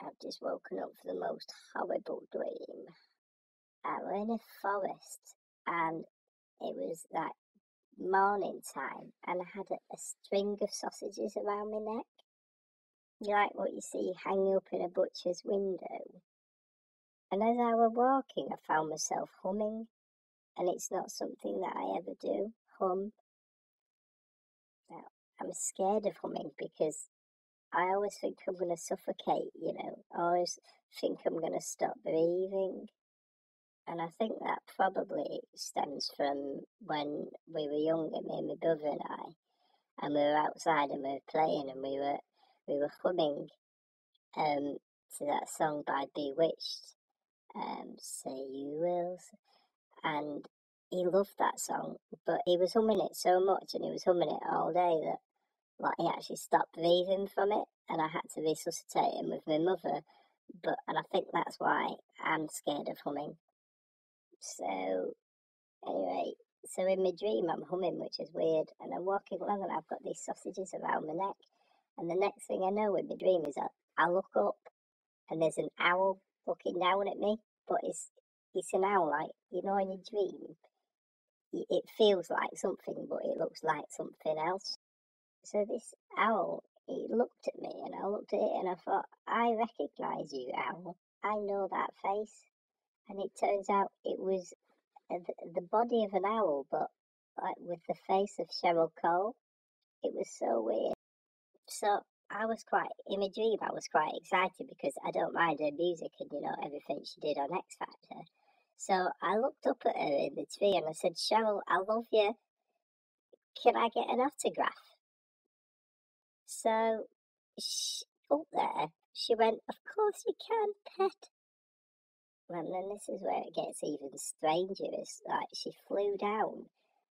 I've just woken up from the most horrible dream. I were in a forest and it was like morning time and I had a, a string of sausages around my neck. You like what you see hanging up in a butcher's window. And as I were walking, I found myself humming, and it's not something that I ever do, hum. Now, I'm scared of humming because I always think I'm going to suffocate, you know. I always think I'm going to stop breathing. And I think that probably stems from when we were younger, me and my brother and I, and we were outside and we were playing and we were we were humming um, to that song by Bewitched, um, Say You Will, and he loved that song, but he was humming it so much and he was humming it all day that like he actually stopped breathing from it and I had to resuscitate him with my mother. But and I think that's why I'm scared of humming. So anyway, so in my dream I'm humming, which is weird, and I'm walking along and I've got these sausages around my neck. And the next thing I know in my dream is that I look up and there's an owl looking down at me, but it's it's an owl like you know in your dream. It feels like something, but it looks like something else. So this owl, he looked at me and I looked at it and I thought, I recognise you, owl. I know that face. And it turns out it was uh, the body of an owl, but like with the face of Cheryl Cole. It was so weird. So I was quite, in my dream, I was quite excited because I don't mind her music and, you know, everything she did on X Factor. So I looked up at her in the tree and I said, Cheryl, I love you. Can I get an autograph? So she, up oh, there, she went, Of course you can, pet. And then this is where it gets even stranger. It's like she flew down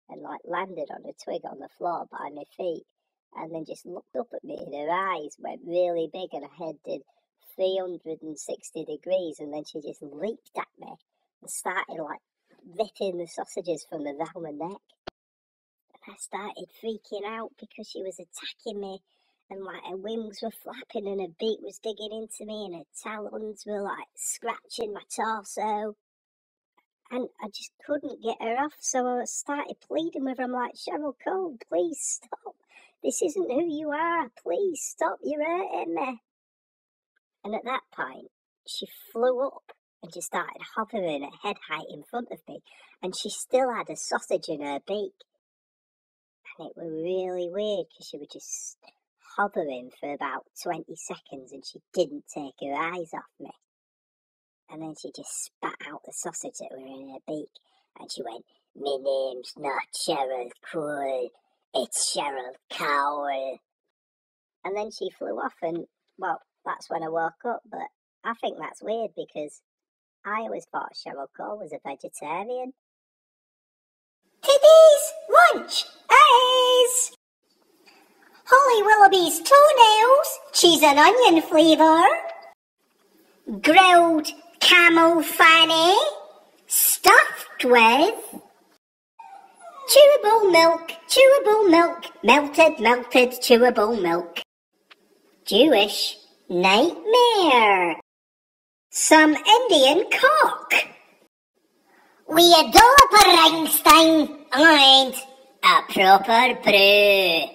and like landed on a twig on the floor by my feet and then just looked up at me and her eyes went really big and her head did 360 degrees and then she just leaped at me and started like ripping the sausages from around my neck. And I started freaking out because she was attacking me and like her wings were flapping and her beak was digging into me and her talons were like scratching my torso. And I just couldn't get her off, so I started pleading with her. I'm like, Cheryl Cole, please stop. This isn't who you are. Please stop. You're hurting me. And at that point, she flew up and she started hovering at head height in front of me, and she still had a sausage in her beak. And it was really weird because she was just hovering for about 20 seconds and she didn't take her eyes off me. And then she just spat out the sausage that were in her beak and she went, My name's not Cheryl Cole, it's Cheryl Cowell. And then she flew off and, well, that's when I woke up, but I think that's weird because I always thought Cheryl Cole was a vegetarian. Today's lunch is Holly Willoughby's toenails, cheese and onion flavour, grilled camel fanny, stuffed with chewable milk, chewable milk, melted, melted chewable milk. Jewish nightmare. Some Indian cock. We adore Einstein and a proper brew.